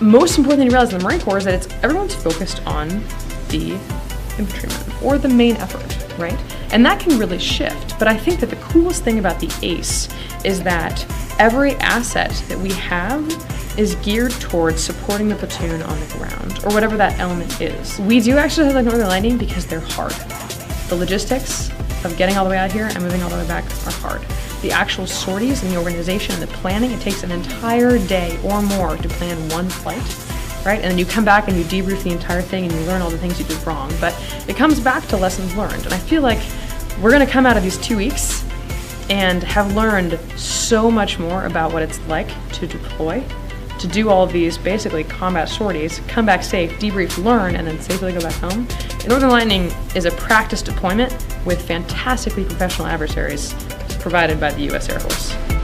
most important thing to realize in the Marine Corps is that it's everyone's focused on the infantryman or the main effort, right? And that can really shift. But I think that the coolest thing about the ACE is that every asset that we have is geared towards supporting the platoon on the ground, or whatever that element is. We do actually have like Northern Lightning because they're hard. The logistics of getting all the way out here and moving all the way back are hard. The actual sorties and the organization and the planning, it takes an entire day or more to plan one flight, right? And then you come back and you debrief the entire thing and you learn all the things you did wrong. But it comes back to lessons learned. And I feel like we're gonna come out of these two weeks and have learned so much more about what it's like to deploy, to do all of these basically combat sorties, come back safe, debrief, learn, and then safely go back home. Northern Lightning is a practice deployment with fantastically professional adversaries provided by the U.S. Air Force.